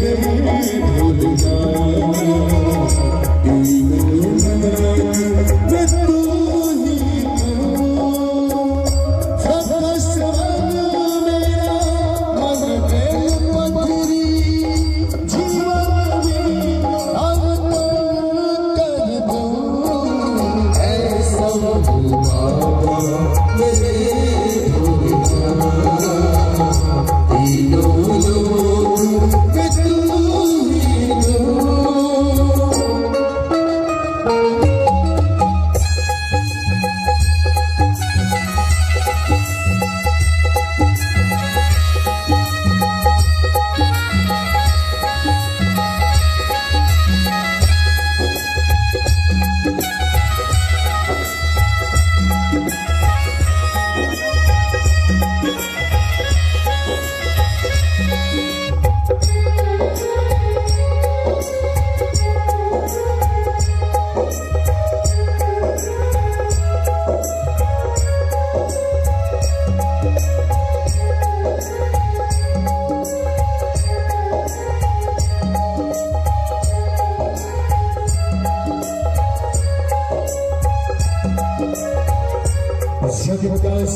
भूल जा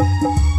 Música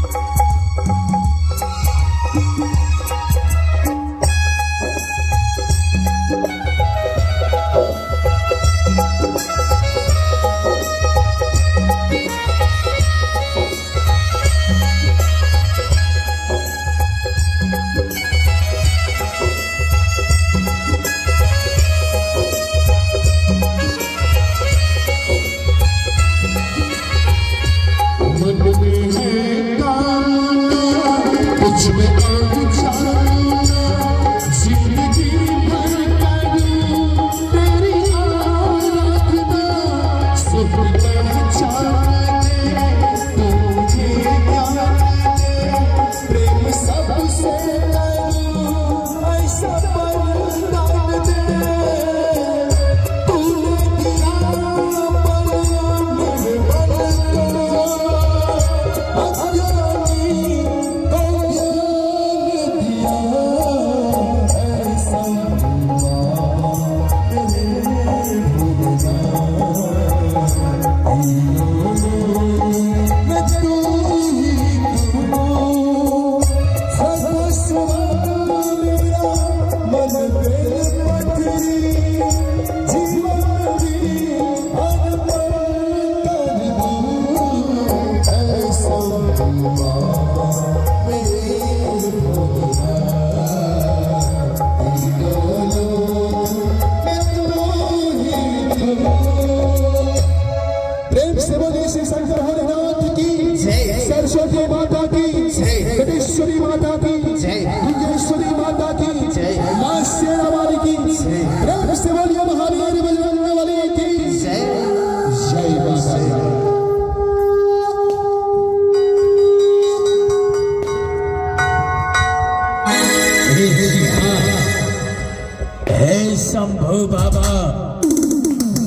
शंभु बाबा।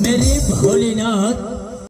मेरे भोलेनाथ